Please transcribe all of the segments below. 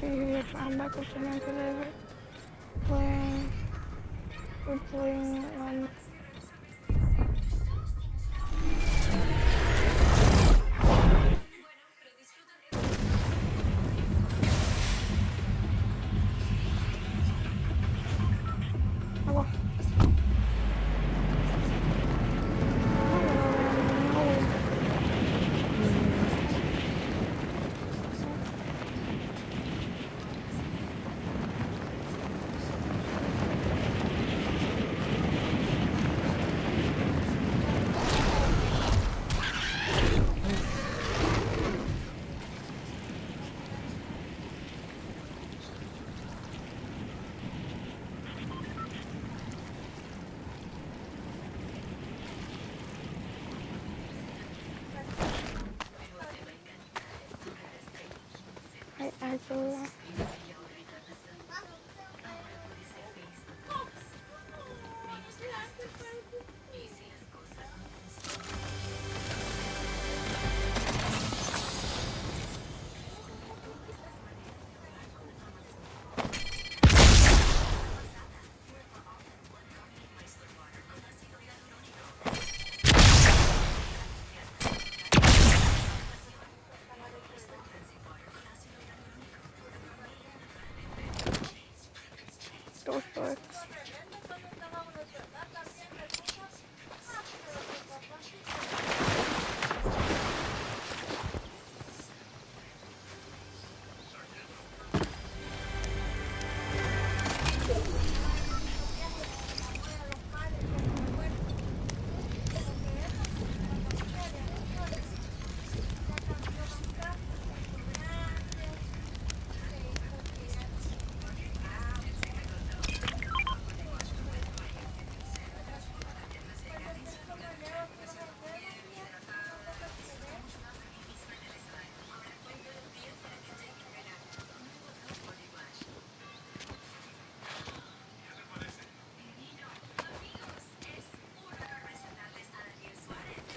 happy here. I'm back with Samantha today. Playing, we're playing, um,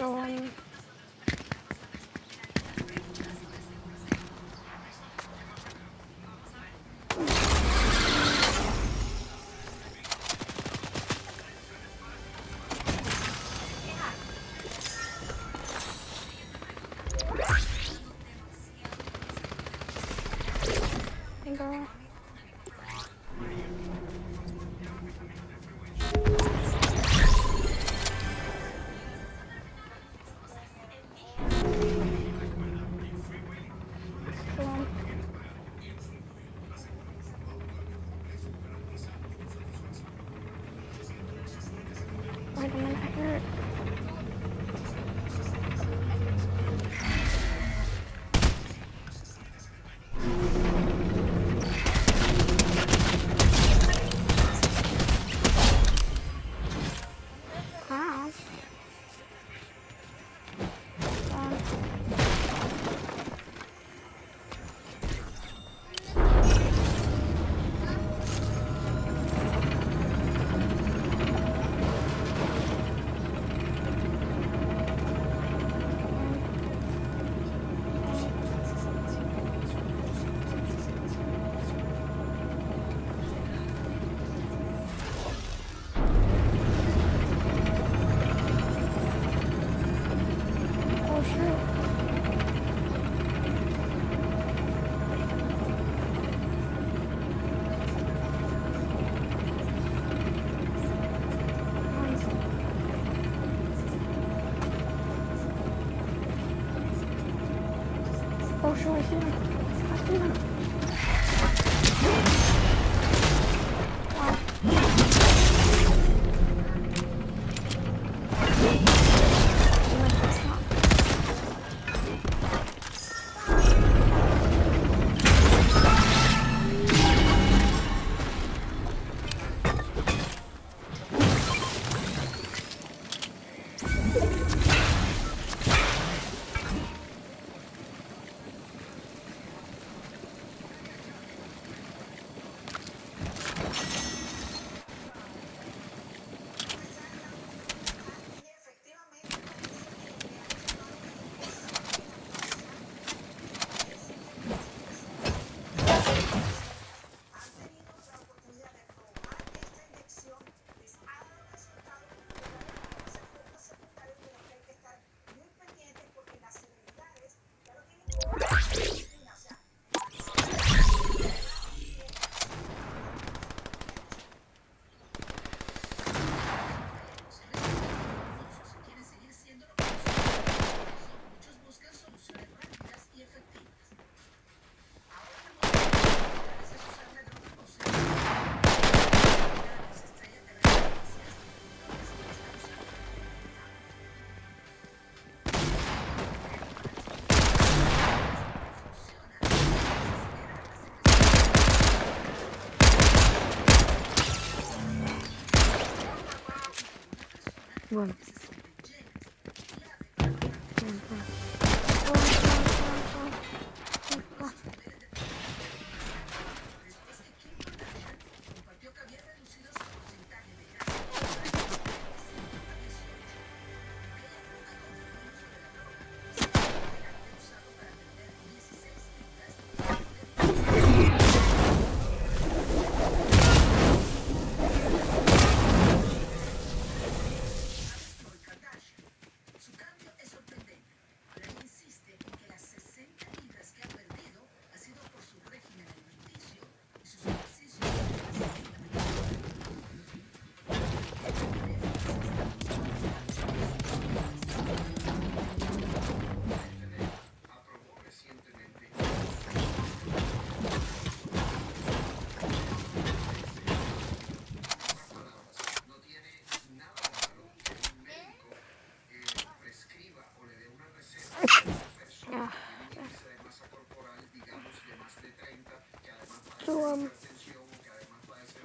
Sô. Wait a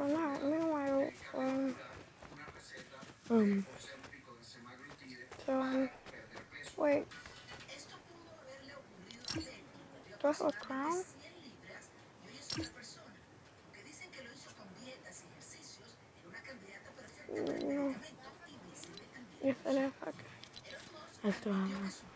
I'm meanwhile, um, um, so, um, wait, that's a crown? No. Yes, I okay. I still have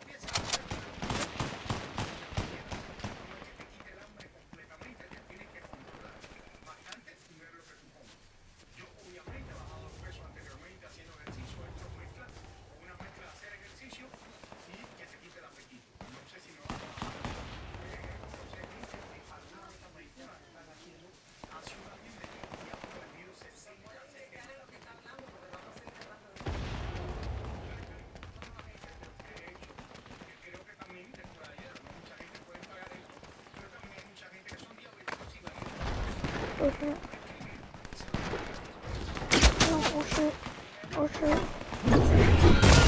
我是，我是，我是。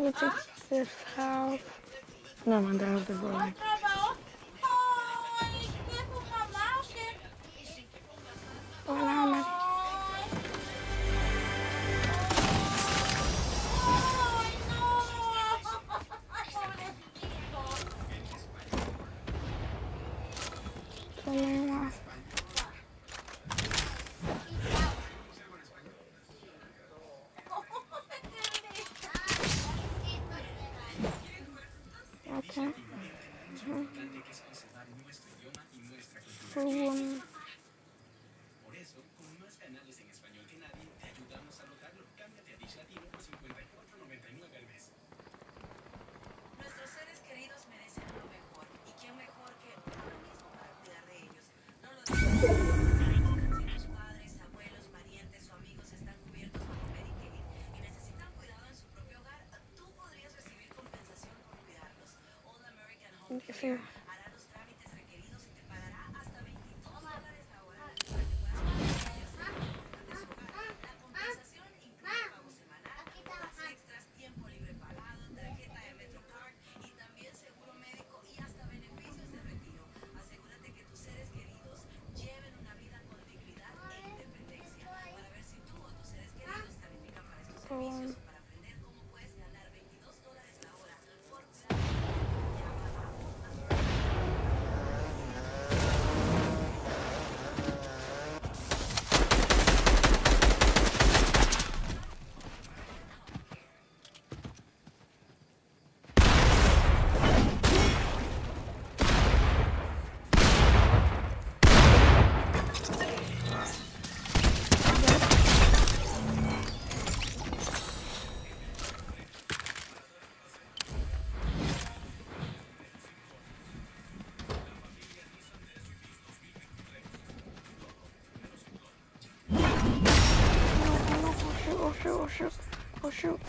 would just have... No, man, that was the boy. Nuestros seres queridos merecen lo mejor. ¿Y quién mejor que uno mismo para cuidar de ellos? No lo digo. Si tus padres, abuelos, parientes o amigos están cubiertos bajo Medicaid y en recibir compensación por cuidarlos. All American Home Sí. Care Oh, shoot, oh shoot.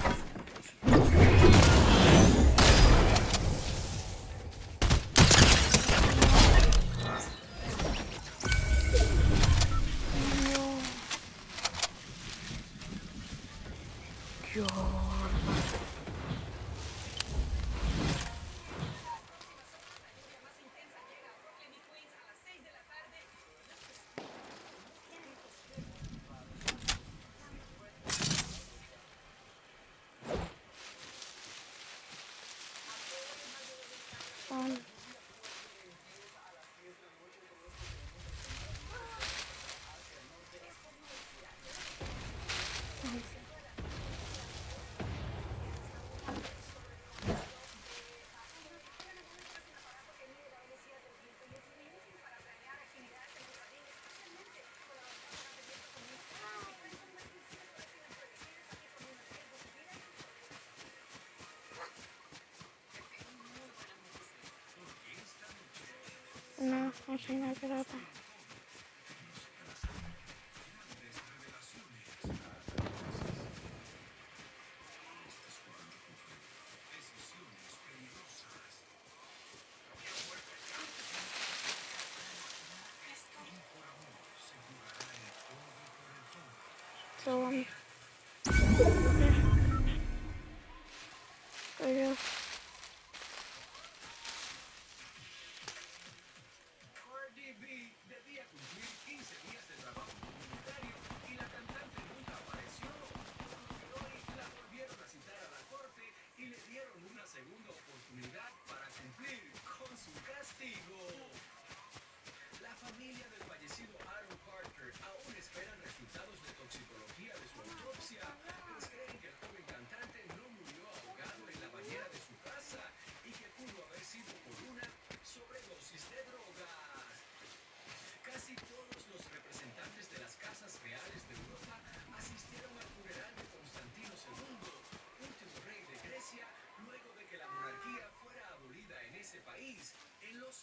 No, no soy una pirata.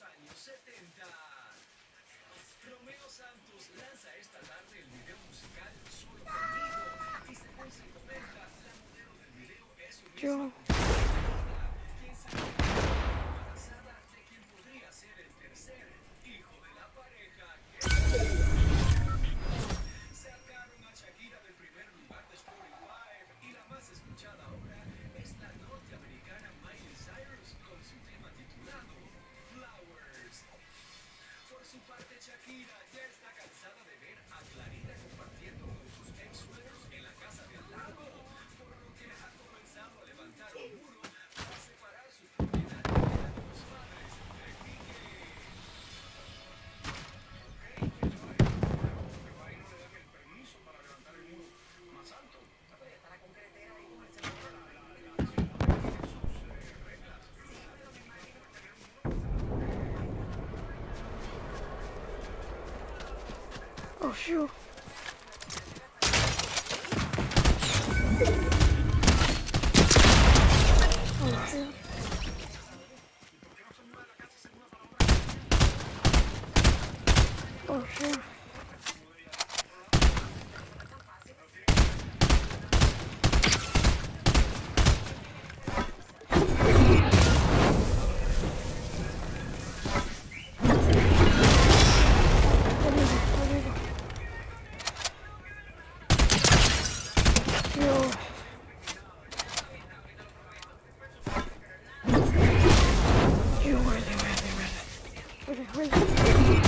años 70. Romeo Santos lanza esta tarde el video musical Solo conmigo. Y según se comenta, la modelo del video es un Shakira ya está cansada de ver a Clarita compartiendo con sus ex suegros. Oh, my God.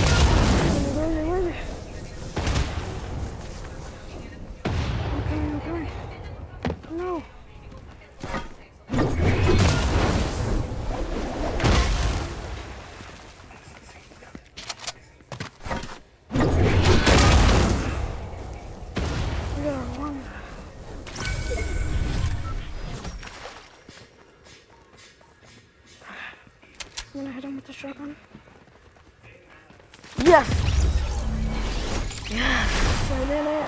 Bye,